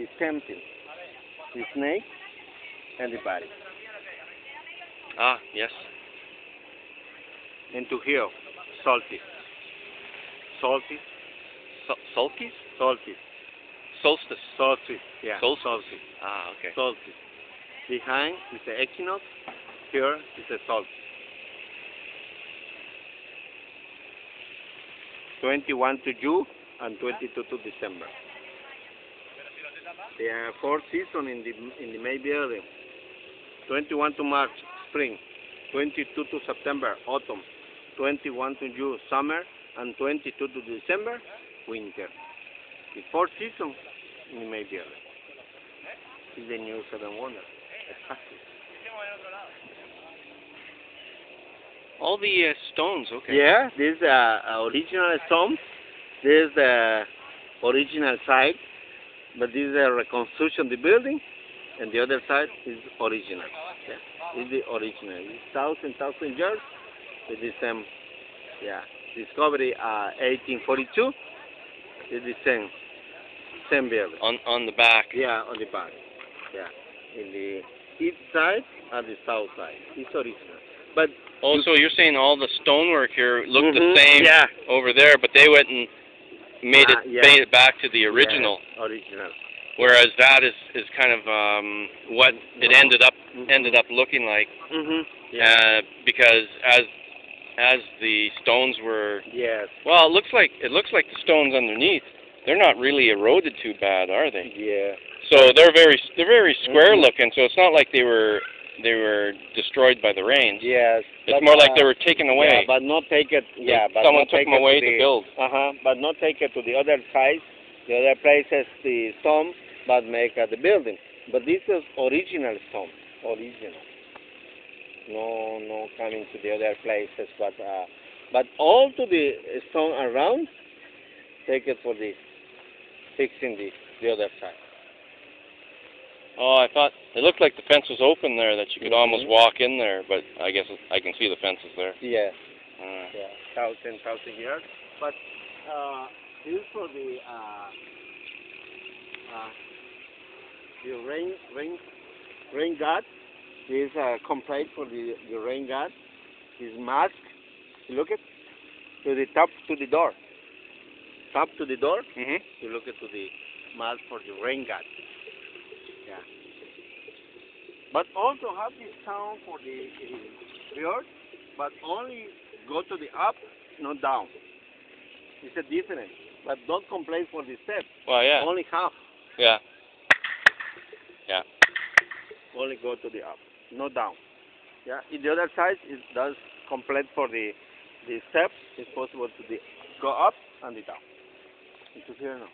is tempting. The snake and the body. Ah, yes. And to here, salty. Salty, Sol- Sulkies? salty, Solstice. salty. Yeah, Solstice. salty. Ah, okay. Salty. Behind is the equinox. Here is the salt. 21 to June and 22 to December. There are four seasons in the in the May building. 21 to March, spring. 22 to September, autumn. 21 to June, summer, and 22 to December, winter. The four seasons in the May building. Is the new seven wonder. Exactly. All the uh, stones, okay. Yeah, these are uh, original stones. This is the original side, but this is a reconstruction of the building, and the other side is original. Yeah, is the original. It's thousand thousand years with the same. Yeah, discovery uh, 1842. Is the same same building. On on the back. Yeah, on the back. Yeah, in the east side and the south side. It's original. But also, you're saying all the stonework here looked Mhm, the same Yeah. over there, but they went and made it yeah. made it back to the original. Yeah, original. Whereas that is is kind of um, what it ended up Mhm. ended up looking like, Mhm. Yeah. uh, because as as the stones were Yes. well, it looks like it looks like the stones underneath. They're not really eroded too bad, are they? Yeah. So they're very they're very square Mhm. looking. So it's not like they were they were destroyed by the rains. Yes. It's more like uh, they were taken away. Yeah, but not take it. Yeah, but someone took them away to, to the, build. Uh huh. But not take it to the other side, the other places, the stone, but make uh, the building. But this is original stone, original. No, no coming to the other places, but uh, but all to the stone around, take it for the fixing the the other side. Oh, I thought it looked like the fence was open there, that you could almost Mhm. walk in there, but I guess I can see the fences there. Yes. Uh, yeah, thousand, thousand years. But uh, this for the uh, uh, the rain, rain, rain god. This uh, complete for the the rain god. His mask. You look at to the top to the door. Top to the door. mhm. You look at to the mask for the rain god. Yeah. But also have this sound for the uh, but only go to the up, not down. It's a difference. But don't complain for the step. Well, yeah, Only half. yeah. Yeah. Only go to the up, not down. Yeah. In the other side, it does complete for the the steps. It's possible to the go up and the down. Into here now.